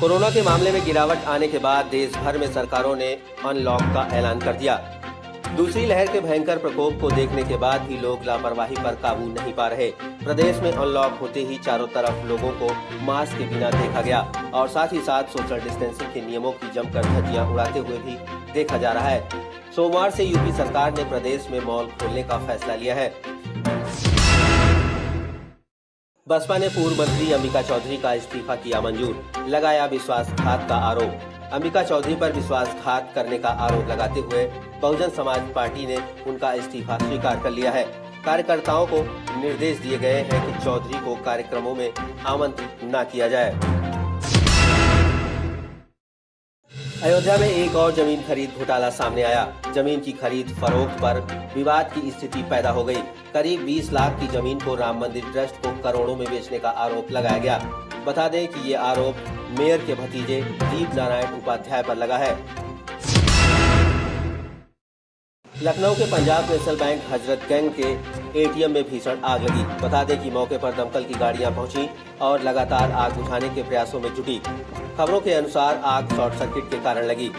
Corona के मामले में गिरावट आने के बाद देश भर में सरकारों ने अनलॉक का ऐलान कर दिया। दूसरी लहर के भयंकर प्रकोप को देखने के बाद भी लोग लापरवाही पर काबू नहीं पा रहे। प्रदेश में अनलॉक होते ही चारों तरफ़ लोगों को मास्क के बिना देखा गया और साथ ही साथ सोशल डिस्टेंसिंग के नियमों की जमकर धज्जियाँ उड़ाते हुए भी देखा जा रहा है। सोमवार से यूपी सरकार ने प्रदेश में मॉल खोलने का फैसला लिया है। बसपा ने पूर्व मंत्री अंबिका चौधरी का इस्तीफा किया मंजूर, लगाया विश्वासघात का आरोप। अंबिका चौधरी पर विश्वासघात करने का आरोप लगाते हुए बहुजन समाज पार्टी ने उनका इस्तीफा स्वीकार कर लिया है। कार्यकर्ताओं को निर्देश दिए गए हैं कि चौधरी को कार्यक्रमों में आमंत्रित न किया जाए। अयोध्या में एक और ज़मीन खरीद घोटाला सामने आया। ज़मीन की खरीद फरोख्त पर विवाद की स्थिति पैदा हो गई। करीब 20 लाख की ज़मीन को राम मंदिर ट्रस्ट को करोड़ों में बेचने का आरोप लगाया गया। बता दें कि ये आरोप मेयर के भतीजे दीप नारायण उपाध्याय पर लगा है। लखनऊ के पंजाब नेशनल बैंक हजरतगंज के एटीएम में भीषण आग लगी। बता दें कि मौके पर दमकल की गाड़ियाँ पहुँची और लगातार आग बुझाने के प्रयासों में जुटी। खबरों के अनुसार आग शॉर्ट सर्किट के कारण लगी।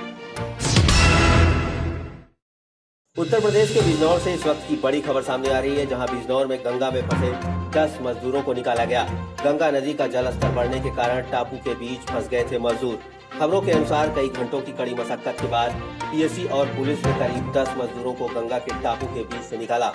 उत्तर प्रदेश के बिजनौर से इस वक्त की बड़ी खबर सामने आ रही है, जहाँ बिजनौर में गंगा में फंसे 10 मजदूरों को निकाला गया। गंगा नदी का जलस्तर बढ़ने के कारण टापू के बीच फंस गए थे मजदूर। खबरों के अनुसार कई घंटों की कड़ी मशक्कत के बाद पीएससी और पुलिस ने करीब 10 मजदूरों को गंगा के टापू के बीच से निकाला।